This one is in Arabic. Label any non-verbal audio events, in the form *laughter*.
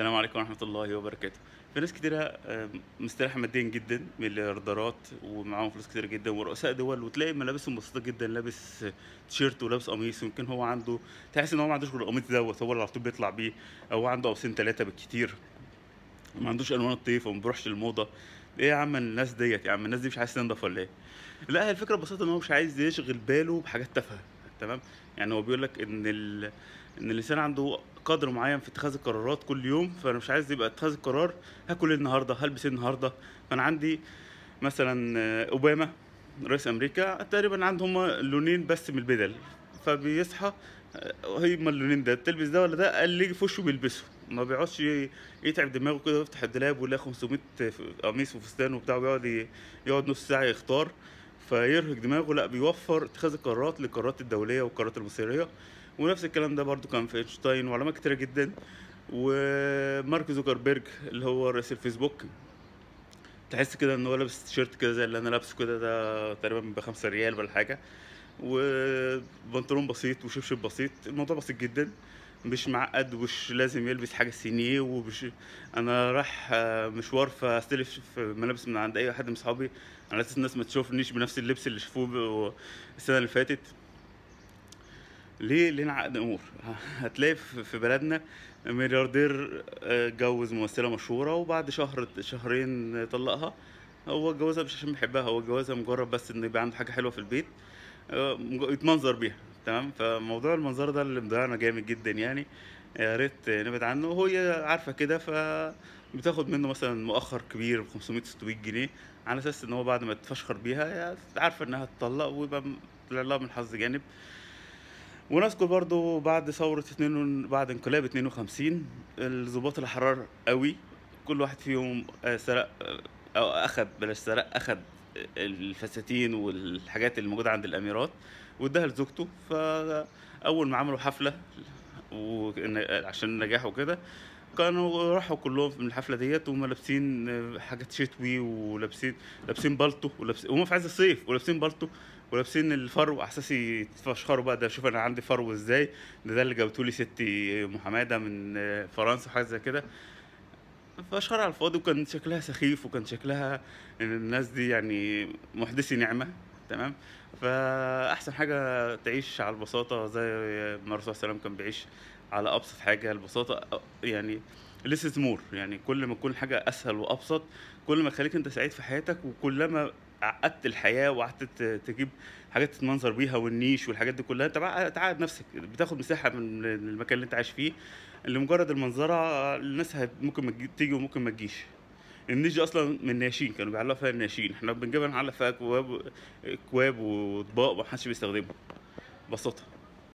السلام عليكم ورحمة الله وبركاته. في ناس كتيرة مستريحة ماديًا جدًا، مليارديرات ومعاهم فلوس كتيرة جدًا ورؤساء دول، وتلاقي ملابسهم بسيطة جدًا، لابس تيشيرت ولابس قميص، ويمكن هو عنده تحس إن هو ما عندوش غير القميص دوّة، هو اللي على طول بيطلع بيه، أو عنده قميصين 3 بالكتير. ما عندوش ألوان الطيف وما بيروحش للموضة. إيه يا عم الناس ديّة يا عم، الناس دي مش عايزة تنضف والّا إيه؟ لأ هي الفكرة ببساطة إن هو مش عايز يشغل باله بحاجات تافهة، تمام؟ يعني هو بيقول لك إن ال إن الإنسان عنده قدر معين في اتخاذ القرارات كل يوم، فأنا مش عايز يبقى اتخاذ القرار هاكل إيه النهارده، هالبس إيه النهارده، فأنا عندي مثلًا أوباما رئيس أمريكا تقريبًا عنده هُم لونين بس من البِدَل، فبيصحى هُم اللونين ده، تلبس ده والّا ده، اللي ييجي في وشه بيلبسه، ما بيقعدش يتعب دماغه كده ويفتح الدولاب ويلاقي 500 ف قميص وفستان وبتاع ويقعد يقعد نُص ساعة يختار، فيرهق دماغه، لأ بيوفّر اتخاذ القرارات للقرارات الدولية والقرارات المصيرية، ونفس الكلام ده برضه كان في أينشتاين وعلماء كتيرة جدًا، ومارك زوكربيرج اللي هو رئيس الفيسبوك. تحس كده إن هو لابس تيشيرت كده زي اللي أنا لابسه كده ده تقريبًا ب5 ريال والّا حاجة، وبنطلون بسيط وشبشب بسيط، الموضوع بسيط جدًا، مش معقد ومش لازم يلبس حاجة سينيه ومش أنا رايح مشوار فاستلف ملابس من عند أي حد من صحابي، على أساس الناس ما تشوفنيش بنفس اللبس اللي شافوه ب السنة اللي فاتت. ليه؟ ليه نعقد الأمور؟ *laughs* هتلاقي في بلدنا ملياردير آآ اتجوز ممثلة مشهورة وبعد شهر شهرين طلّقها، هو اتجوزها مش عشان بيحبها، هو اتجوزها مجرد بس إنه يبقى عنده حاجة حلوة في البيت م يتمنظر بيها، تمام؟ فموضوع المنظرة ده اللي مضيّعنا جامد جدًا يعني، يا ريت نبعد عنه، وهي عارفة كده فبتاخد منه مثلًا مؤخر كبير ب500، 600 جنيه، على أساس إن هو بعد ما تفشخر بيها عارفة إنها هتطلّق ويبقى طلع لها من الحظ جانب. ونذكر برضه بعد ثورة اتنين بعد انقلاب 52 الضباط الأحرار أوي، كل واحد فيهم آآ سرق أو أخد بلاش سرق، أخد الفساتين والحاجات اللي موجودة عند الأميرات وادّاها لزوجته، فأول ما عملوا win عشان النجاح وكده، كانوا راحوا كلّهم من الحفلة ديّة وهُم لابسين حاجات شتوي ولابسين لابسين بالطو ولابس وهُم في عز الصيف ولابسين بالطو ولابسين الفرو. أساس يتفشخروا بقى، ده شوف أنا عندي فرو إزاي، ده ده اللي جابته لي ستي أم حمادة من فرنسا وحاجات زي كده. فشخرة على الفاضي وكان شكلها سخيف وكان شكلها الناس دي يعني مُحدثي نعمة، تمام؟ فأحسن حاجة تعيش على البساطة زي ما الرسول صلى الله عليه وسلم كان بيعيش على أبسط حاجة، البساطة أ يعني less is more يعني كل ما تكون الحاجة أسهل وأبسط، كل ما تخلّيك أنت سعيد في حياتك، وكلما عقدت الحياة وقعدت تجيب حاجات تتمنظر بيها والنيش والحاجات دي كلها، بقى تعقد نفسك، بتاخد مساحة من المكان اللي أنت عايش فيه، لمجرد المنظرة الناس ممكن تيجي وممكن ما تجيش. النيش دي أصلًا من النياشين، كانوا بيعلقوا فيها النياشين، إحنا بنجيبها نعلق فيها أكواب أكواب وأطباق وما حدش بيستخدمها. بساطة.